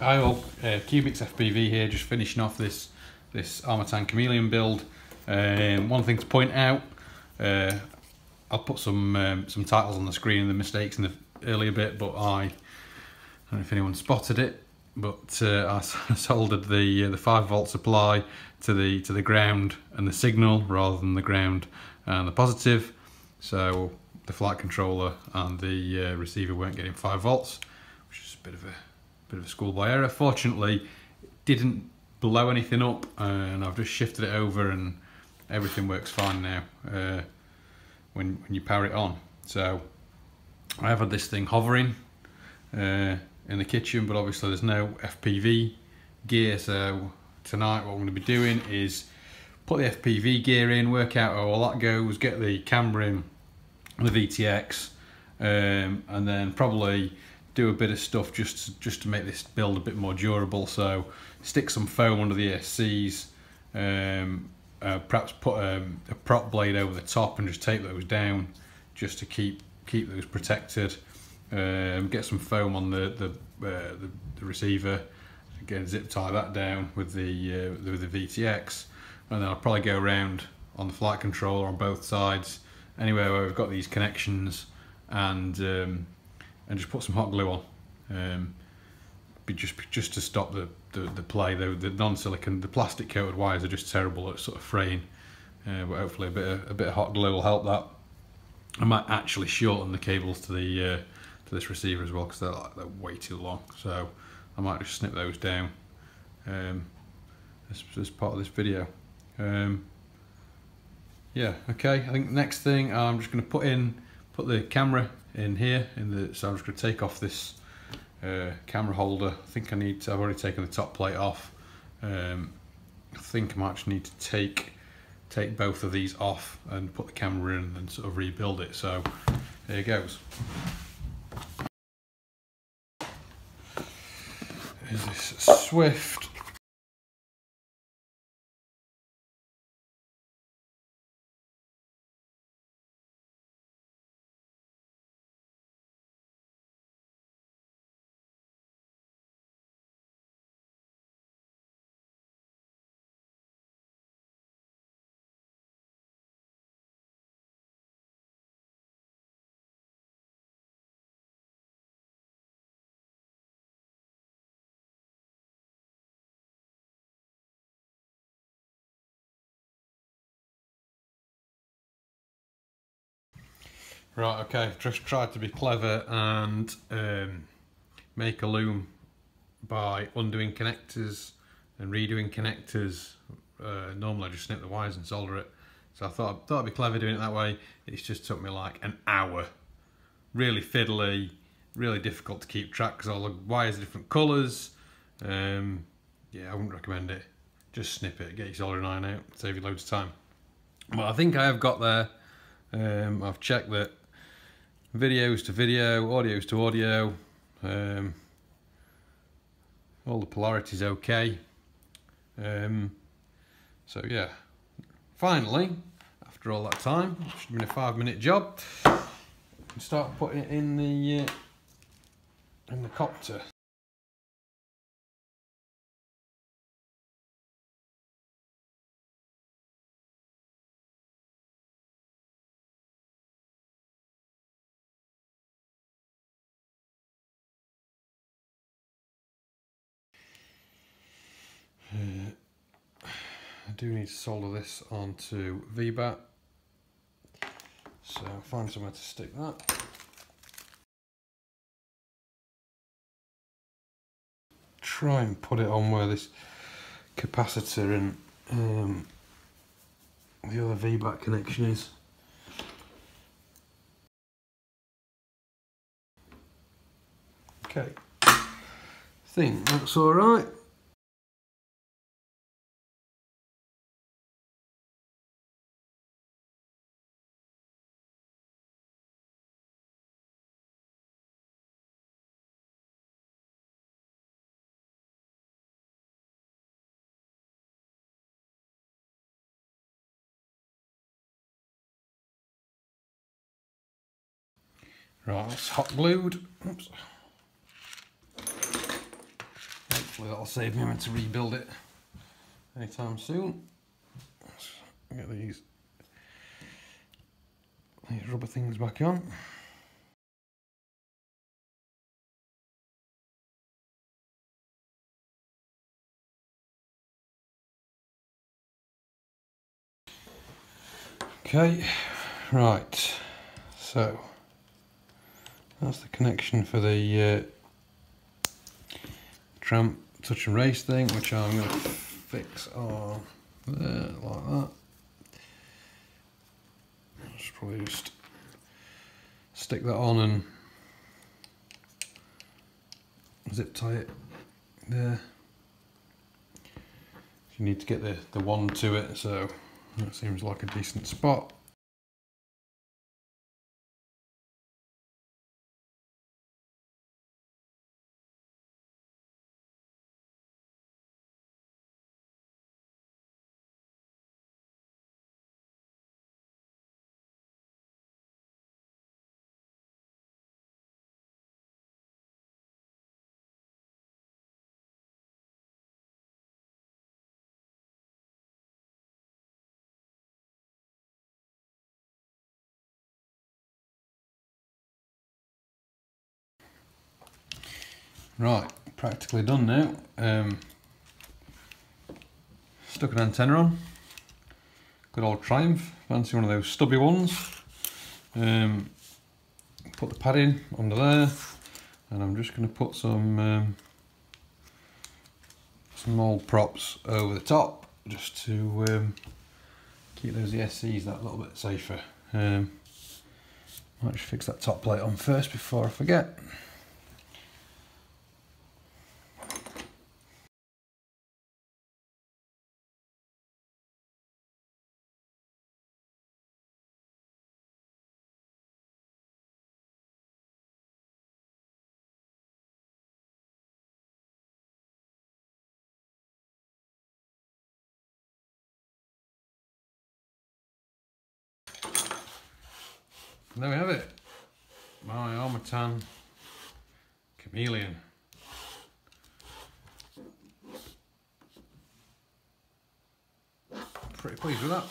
Hi all, uh, Q-Bix FPV here, just finishing off this this Armattan Chameleon build. Um, one thing to point out, uh, I'll put some um, some titles on the screen of the mistakes in the earlier bit, but I, I don't know if anyone spotted it, but uh, I soldered the uh, the five volt supply to the to the ground and the signal rather than the ground and the positive. So the flight controller and the uh, receiver weren't getting five volts, which is a bit of a bit of a schoolboy error. Fortunately, didn't blow anything up and I've just shifted it over and everything works fine now uh, when, when you power it on. So I have had this thing hovering uh, in the kitchen but obviously there's no FPV gear so tonight what I'm going to be doing is put the FPV gear in, work out how all that goes, get the camera in, the VTX um, and then probably do a bit of stuff just just to make this build a bit more durable. So stick some foam under the ESCs, um, uh, perhaps put um, a prop blade over the top and just tape those down just to keep keep those protected. Um, get some foam on the the, uh, the, the receiver. Again, zip tie that down with the uh, with the VTX, and then I'll probably go around on the flight controller on both sides, anywhere where we've got these connections, and um, and just put some hot glue on. Um, just just to stop the, the, the play. The, the non-silicon, the plastic coated wires are just terrible at sort of fraying. Uh, but hopefully a bit of, a bit of hot glue will help that. I might actually shorten the cables to the uh, to this receiver as well because they're like, they're way too long. So I might just snip those down um, as, as part of this video. Um, yeah, okay. I think next thing I'm just going to put in put the camera in here in the so I'm just going to take off this uh, camera holder. I think I need to, I've already taken the top plate off. Um, I think I might actually need to take take both of these off and put the camera in and sort of rebuild it. So there goes. Is this Swift Right, okay, just tried to be clever and um, make a loom by undoing connectors and redoing connectors. Uh, normally I just snip the wires and solder it. So I thought, thought I'd be clever doing it that way. It's just took me like an hour. Really fiddly, really difficult to keep track because all the wires are different colours. Um, yeah, I wouldn't recommend it. Just snip it, get your soldering iron out, save you loads of time. But I think I have got there. Um, I've checked that videos to video, audios to audio. Um, all the polarity's okay. Um, so yeah, finally, after all that time, should have been a five minute job, start putting it in the uh, in the copter. Uh, I do need to solder this onto VBAT. So I'll find somewhere to stick that. Try and put it on where this capacitor and um, the other VBAT connection is. Okay, I think that's all right. Right, it's hot glued. Oops. Hopefully that'll save me having to rebuild it anytime soon. Let's get these, these rubber things back on. Okay, right, so that's the connection for the uh, tramp touch and race thing, which I'm going to fix on there, like that. Just probably just stick that on and zip tie it there. You need to get the, the wand to it, so that seems like a decent spot. Right, practically done now. Um, stuck an antenna on. Good old Triumph, fancy one of those stubby ones. Um, put the padding under there, and I'm just going to put some um, some old props over the top, just to um, keep those ESCs that little bit safer. Um, might just fix that top plate on first before I forget. There we have it. My Armattan Chameleon. Pretty pleased with that.